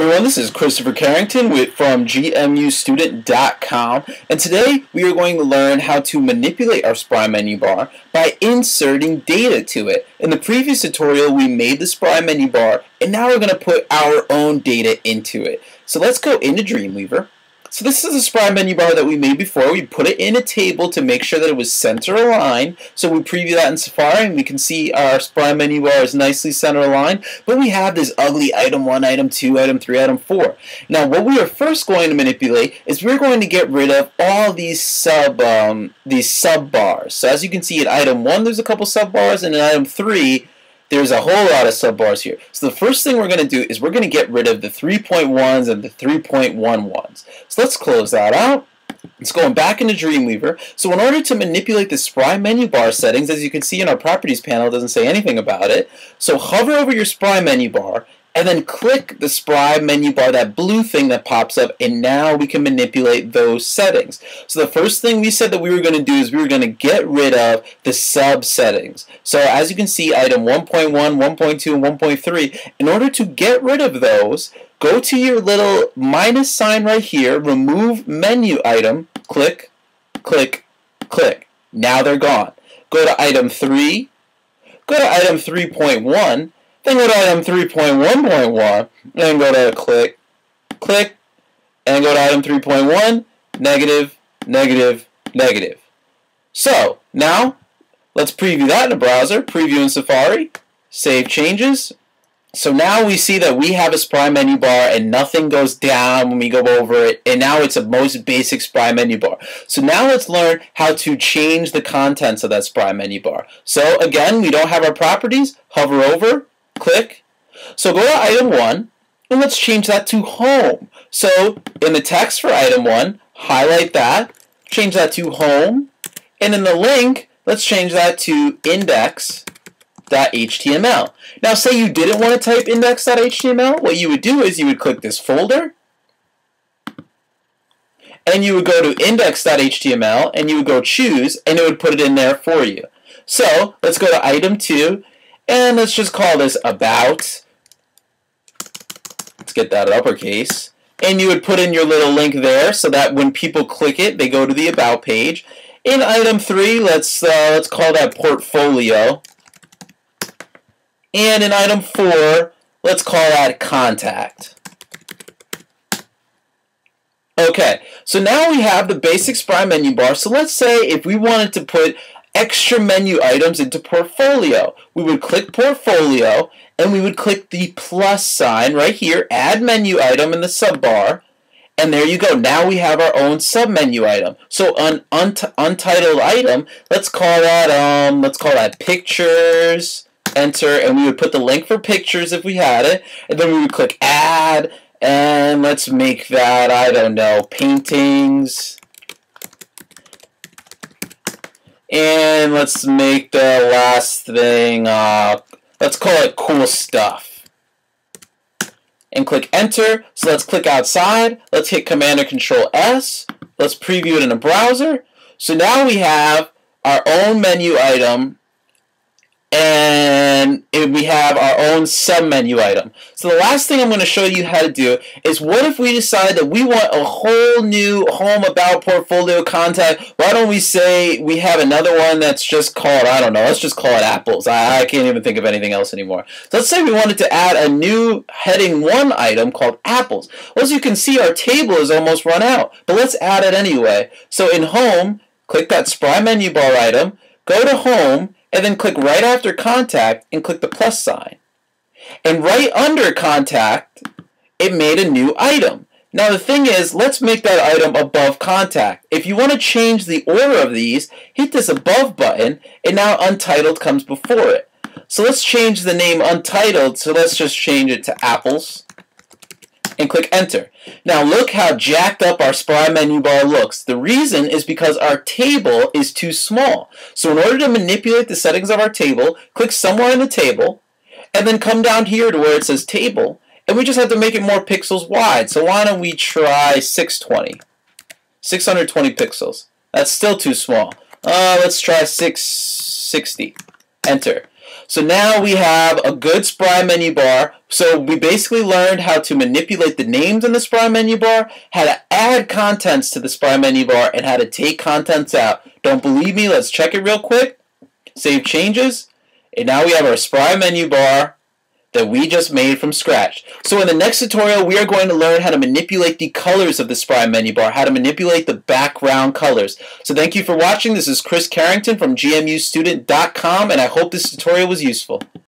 everyone, this is Christopher Carrington with from GMUstudent.com and today we are going to learn how to manipulate our Spry menu bar by inserting data to it. In the previous tutorial we made the Spry menu bar and now we're going to put our own data into it. So let's go into Dreamweaver so this is a Spry menu bar that we made before. We put it in a table to make sure that it was center aligned. So we preview that in Safari and we can see our Spry menu bar is nicely center aligned. But we have this ugly item 1, item 2, item 3, item 4. Now what we are first going to manipulate is we're going to get rid of all these sub um, these sub bars. So as you can see in item 1 there's a couple sub bars and in item 3 there's a whole lot of subbars here. So the first thing we're going to do is we're going to get rid of the 3.1s and the 3.11s. So let's close that out. It's going back into Dreamweaver. So in order to manipulate the Spry menu bar settings, as you can see in our properties panel, it doesn't say anything about it. So hover over your Spry menu bar and then click the Spry menu bar, that blue thing that pops up, and now we can manipulate those settings. So the first thing we said that we were going to do is we were going to get rid of the sub settings. So as you can see, item 1.1, 1.2, and 1.3, in order to get rid of those, go to your little minus sign right here, remove menu item, click, click, click. Now they're gone. Go to item 3, go to item 3.1, then go to item 3.1.1 and go to click, click, and go to item 3.1, negative, negative, negative. So now let's preview that in a browser, preview in Safari, save changes. So now we see that we have a Spry menu bar and nothing goes down when we go over it and now it's a most basic Spry menu bar. So now let's learn how to change the contents of that Spry menu bar. So again, we don't have our properties, hover over, click. So go to item 1, and let's change that to home. So in the text for item 1, highlight that, change that to home, and in the link, let's change that to index.html. Now say you didn't want to type index.html, what you would do is you would click this folder, and you would go to index.html, and you would go choose, and it would put it in there for you. So let's go to item 2, and let's just call this about. Let's get that uppercase. And you would put in your little link there so that when people click it, they go to the about page. In item three, let's uh, let's call that portfolio. And in item four, let's call that contact. Okay, so now we have the basic Spry menu bar. So let's say if we wanted to put extra menu items into portfolio. We would click portfolio and we would click the plus sign right here, add menu item in the sub bar. And there you go. Now we have our own sub menu item. So an untitled item, let's call that um let's call that pictures. Enter and we would put the link for pictures if we had it. And then we would click add and let's make that I don't know paintings And let's make the last thing, uh, let's call it cool stuff. And click enter. So let's click outside. Let's hit Command or Control S. Let's preview it in a browser. So now we have our own menu item and we have our own sub-menu item. So the last thing I'm going to show you how to do is what if we decide that we want a whole new home about portfolio contact? Why don't we say we have another one that's just called, I don't know, let's just call it apples. I, I can't even think of anything else anymore. So let's say we wanted to add a new heading 1 item called apples. Well, as you can see, our table is almost run out, but let's add it anyway. So in home, click that Spry menu bar item, go to home, and then click right after contact and click the plus sign. And right under contact, it made a new item. Now the thing is, let's make that item above contact. If you want to change the order of these, hit this above button, and now untitled comes before it. So let's change the name untitled, so let's just change it to apples and click enter. Now look how jacked up our Spry menu bar looks. The reason is because our table is too small. So in order to manipulate the settings of our table, click somewhere in the table and then come down here to where it says table and we just have to make it more pixels wide. So why don't we try 620? 620 pixels. That's still too small. Uh, let's try 660. Enter. So now we have a good Spry menu bar. So we basically learned how to manipulate the names in the Spry menu bar, how to add contents to the Spry menu bar, and how to take contents out. Don't believe me? Let's check it real quick. Save changes. And now we have our Spry menu bar that we just made from scratch. So in the next tutorial, we are going to learn how to manipulate the colors of the Spry menu bar, how to manipulate the background colors. So thank you for watching. This is Chris Carrington from GMUstudent.com, and I hope this tutorial was useful.